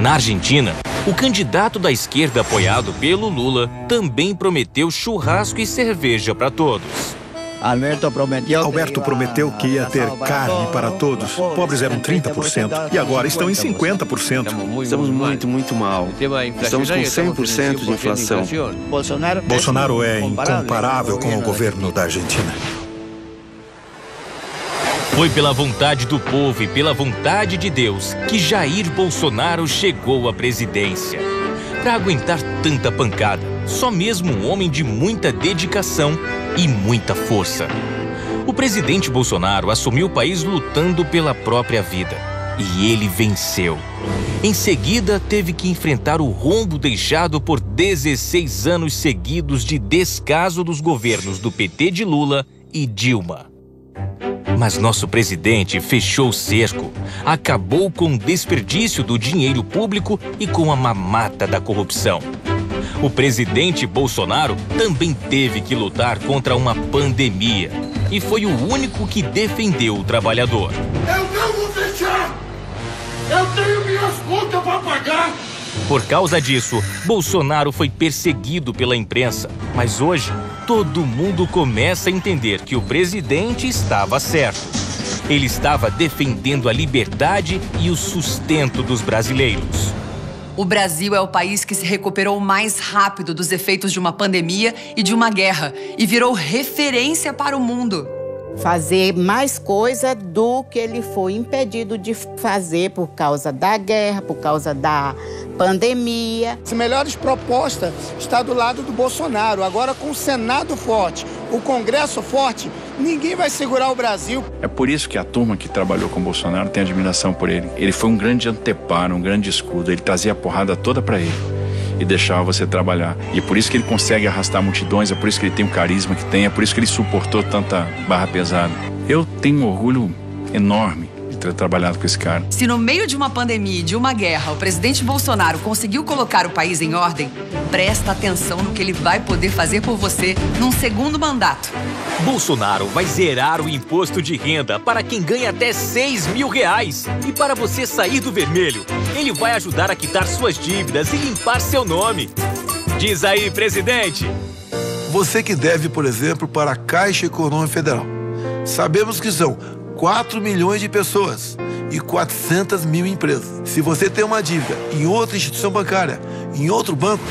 Na Argentina, o candidato da esquerda apoiado pelo Lula também prometeu churrasco e cerveja para todos. Alberto prometeu, Alberto prometeu que ia ter carne para todos. Pobres eram 30% e agora estão em 50%. Estamos muito, muito mal. Estamos com 100% de inflação. Bolsonaro é incomparável com o governo da Argentina. Foi pela vontade do povo e pela vontade de Deus que Jair Bolsonaro chegou à presidência. Para aguentar tanta pancada, só mesmo um homem de muita dedicação e muita força. O presidente Bolsonaro assumiu o país lutando pela própria vida. E ele venceu. Em seguida, teve que enfrentar o rombo deixado por 16 anos seguidos de descaso dos governos do PT de Lula e Dilma. Mas nosso presidente fechou o cerco, acabou com o desperdício do dinheiro público e com a mamata da corrupção. O presidente Bolsonaro também teve que lutar contra uma pandemia e foi o único que defendeu o trabalhador. Eu não vou fechar! Eu tenho minhas contas para pagar! Por causa disso, Bolsonaro foi perseguido pela imprensa. Mas hoje, todo mundo começa a entender que o presidente estava certo. Ele estava defendendo a liberdade e o sustento dos brasileiros. O Brasil é o país que se recuperou mais rápido dos efeitos de uma pandemia e de uma guerra e virou referência para o mundo. Fazer mais coisa do que ele foi impedido de fazer por causa da guerra, por causa da pandemia. As melhores propostas estão do lado do Bolsonaro. Agora, com o Senado forte, o Congresso forte, ninguém vai segurar o Brasil. É por isso que a turma que trabalhou com o Bolsonaro tem admiração por ele. Ele foi um grande anteparo, um grande escudo. Ele trazia a porrada toda para ele e deixava você trabalhar. E é por isso que ele consegue arrastar multidões, é por isso que ele tem o carisma que tem, é por isso que ele suportou tanta barra pesada. Eu tenho um orgulho enorme ter trabalhado com esse cara. Se no meio de uma pandemia e de uma guerra o presidente Bolsonaro conseguiu colocar o país em ordem, presta atenção no que ele vai poder fazer por você num segundo mandato. Bolsonaro vai zerar o imposto de renda para quem ganha até 6 mil reais. E para você sair do vermelho, ele vai ajudar a quitar suas dívidas e limpar seu nome. Diz aí, presidente. Você que deve, por exemplo, para a Caixa Econômica Federal. Sabemos que são 4 milhões de pessoas e 400 mil empresas. Se você tem uma dívida em outra instituição bancária, em outro banco,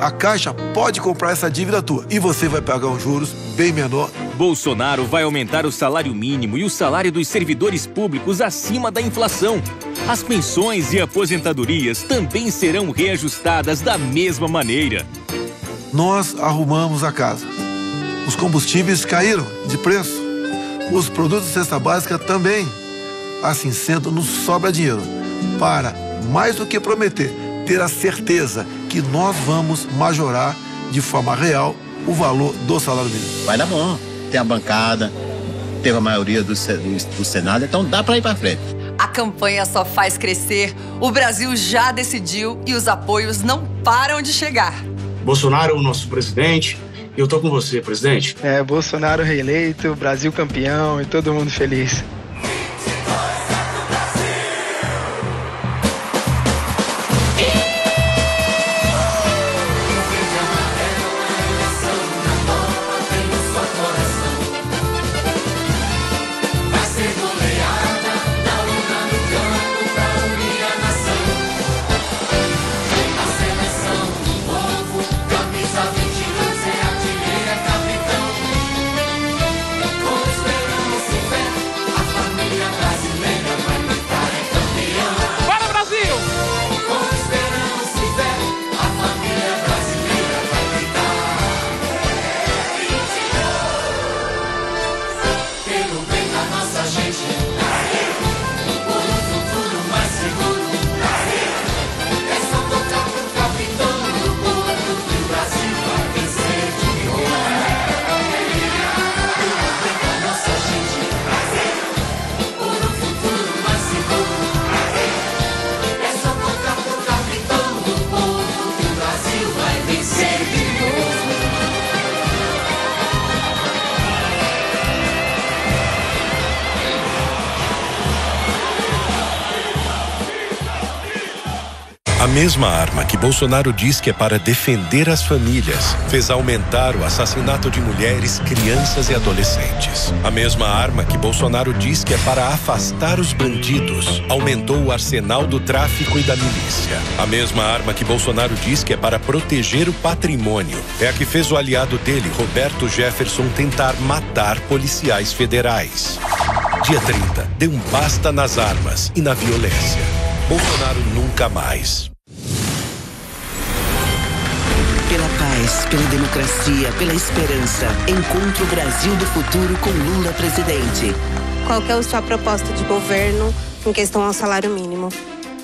a Caixa pode comprar essa dívida tua e você vai pagar um juros bem menor. Bolsonaro vai aumentar o salário mínimo e o salário dos servidores públicos acima da inflação. As pensões e aposentadorias também serão reajustadas da mesma maneira. Nós arrumamos a casa. Os combustíveis caíram de preço. Os produtos de cesta básica também. Assim sendo, nos sobra dinheiro para, mais do que prometer, ter a certeza que nós vamos majorar de forma real o valor do salário mínimo. Vai dar bom. Tem a bancada, teve a maioria do, do, do Senado, então dá para ir para frente. A campanha só faz crescer, o Brasil já decidiu e os apoios não param de chegar. Bolsonaro é o nosso presidente, eu tô com você, presidente. É, Bolsonaro reeleito, Brasil campeão e todo mundo feliz. A mesma arma que Bolsonaro diz que é para defender as famílias fez aumentar o assassinato de mulheres, crianças e adolescentes. A mesma arma que Bolsonaro diz que é para afastar os bandidos aumentou o arsenal do tráfico e da milícia. A mesma arma que Bolsonaro diz que é para proteger o patrimônio é a que fez o aliado dele, Roberto Jefferson, tentar matar policiais federais. Dia 30, dê um basta nas armas e na violência. Bolsonaro nunca mais. Pela paz, pela democracia, pela esperança. Encontre o Brasil do futuro com Lula presidente. Qual é a sua proposta de governo em questão ao salário mínimo?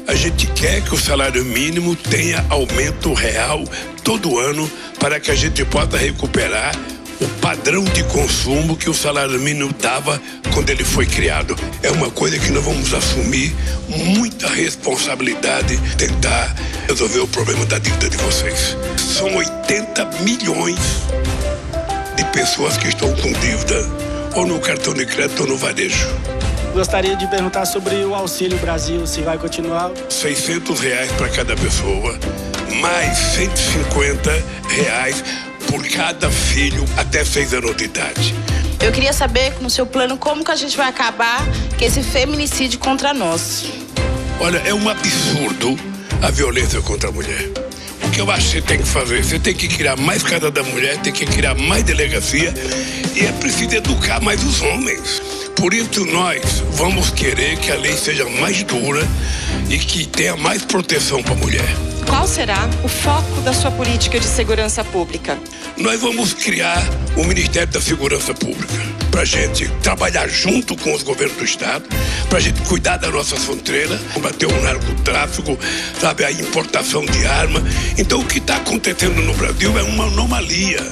A gente quer que o salário mínimo tenha aumento real todo ano para que a gente possa recuperar o padrão de consumo que o salário mínimo dava quando ele foi criado. É uma coisa que nós vamos assumir muita responsabilidade tentar resolver o problema da dívida de vocês. São 80 milhões de pessoas que estão com dívida ou no cartão de crédito ou no varejo. Gostaria de perguntar sobre o Auxílio Brasil, se vai continuar. 600 reais para cada pessoa, mais 150 reais por cada filho até seis anos de idade. Eu queria saber, no seu plano, como que a gente vai acabar com esse feminicídio contra nós. Olha, é um absurdo a violência contra a mulher. O que eu acho que você tem que fazer? Você tem que criar mais casa da mulher, tem que criar mais delegacia e é preciso educar mais os homens. Por isso nós vamos querer que a lei seja mais dura e que tenha mais proteção para a mulher. Qual será o foco da sua política de segurança pública? Nós vamos criar o Ministério da Segurança Pública para gente trabalhar junto com os governos do Estado, para gente cuidar da nossa fronteira, combater o narcotráfico, sabe, a importação de arma. Então, o que está acontecendo no Brasil é uma anomalia.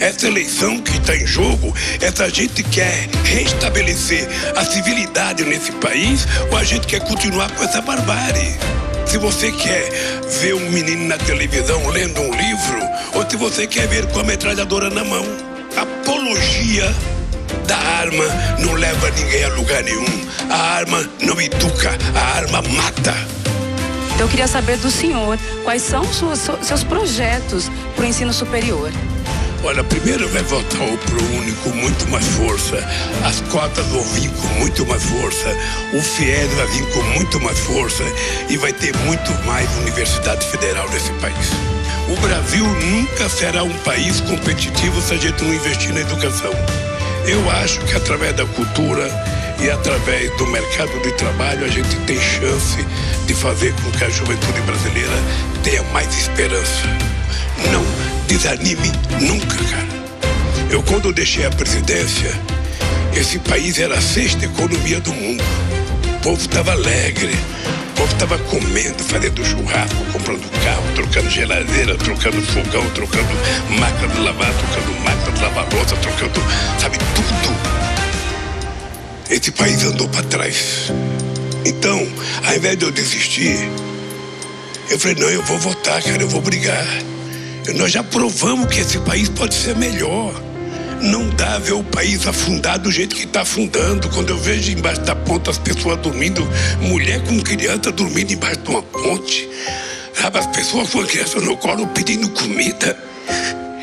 Essa eleição que está em jogo, essa gente quer restabelecer a civilidade nesse país ou a gente quer continuar com essa barbárie? Se você quer ver um menino na televisão lendo um livro, ou se você quer ver com a metralhadora na mão. Apologia da arma não leva ninguém a lugar nenhum. A arma não educa, a arma mata. Então eu queria saber do senhor quais são os seus projetos para o ensino superior. Olha, primeiro vai voltar o ProUni com muito mais força, as cotas vão vir com muito mais força, o FIES vai vir com muito mais força e vai ter muito mais universidade federal nesse país. O Brasil nunca será um país competitivo se a gente não investir na educação. Eu acho que através da cultura e através do mercado de trabalho a gente tem chance de fazer com que a juventude brasileira tenha mais esperança. Não desanime nunca, cara. Eu, quando eu deixei a presidência, esse país era a sexta economia do mundo. O povo estava alegre, o povo estava comendo, fazendo churrasco, comprando carro, trocando geladeira, trocando fogão, trocando máquina de lavar, trocando máquina de lavar louça, trocando, sabe, tudo. Esse país andou para trás. Então, ao invés de eu desistir, eu falei, não, eu vou votar, cara, eu vou brigar. Nós já provamos que esse país pode ser melhor. Não dá ver o país afundar do jeito que está afundando. Quando eu vejo embaixo da ponte as pessoas dormindo, mulher com criança dormindo embaixo de uma ponte. Sabe, as pessoas com criança no colo pedindo comida.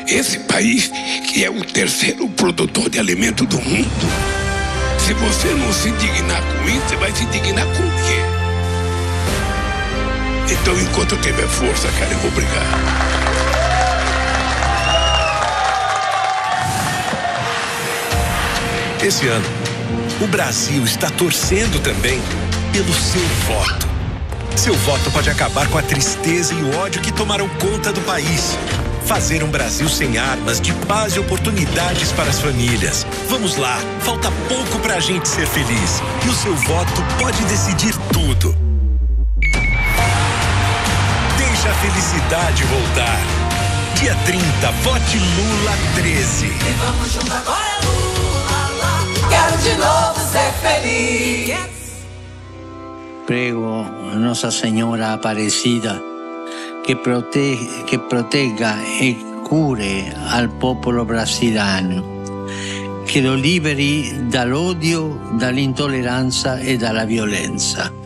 Esse país que é o terceiro produtor de alimento do mundo. Se você não se indignar com isso, você vai se indignar com o quê? Então, enquanto eu tiver força, cara, eu vou brigar. Esse ano, o Brasil está torcendo também pelo seu voto. Seu voto pode acabar com a tristeza e o ódio que tomaram conta do país. Fazer um Brasil sem armas, de paz e oportunidades para as famílias. Vamos lá, falta pouco para a gente ser feliz. E o seu voto pode decidir tudo. Deixa a felicidade voltar. Dia 30, vote Lula 13. E vamos junto agora, Lula. Quero de novo ser feliz. Prego Nossa Senhora Aparecida que, protege, que protegga e cure al popolo brasiliano, che lo liberi dall'odio, dall'intolleranza e dalla violenza.